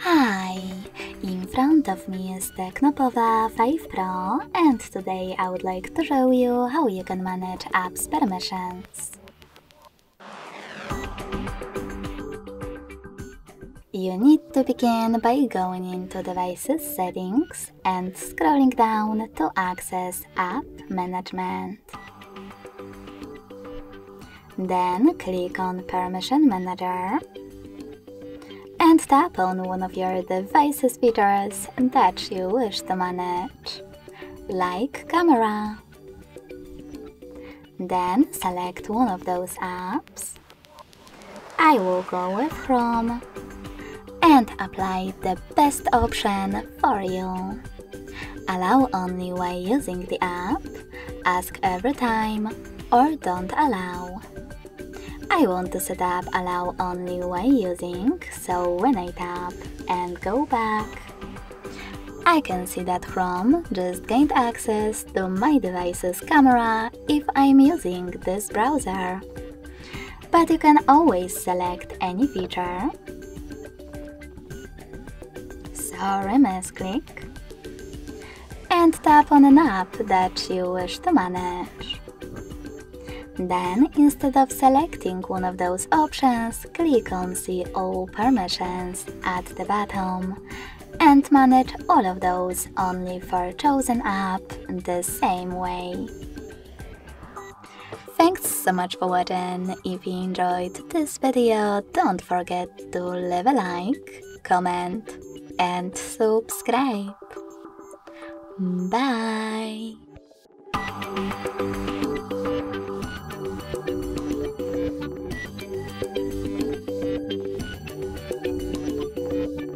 Hi! In front of me is the Tecno Pova 5 Pro and today I would like to show you how you can manage apps permissions. You need to begin by going into Devices Settings and scrolling down to access App Management. Then click on Permission Manager and tap on one of your device's features that you wish to manage, like camera. Then select one of those apps. I will go with Chrome and apply the best option for you. Allow only while using the app, ask every time, or don't allow. I want to set up allow only while using, so when I tap and go back, I can see that Chrome just gained access to my device's camera if I'm using this browser. But you can always select any feature. So remove click and tap on an app that you wish to manage. Then, instead of selecting one of those options, click on See All Permissions at the bottom and manage all of those only for chosen app the same way. Thanks so much for watching. If you enjoyed this video, don't forget to leave a like, comment and subscribe. Bye!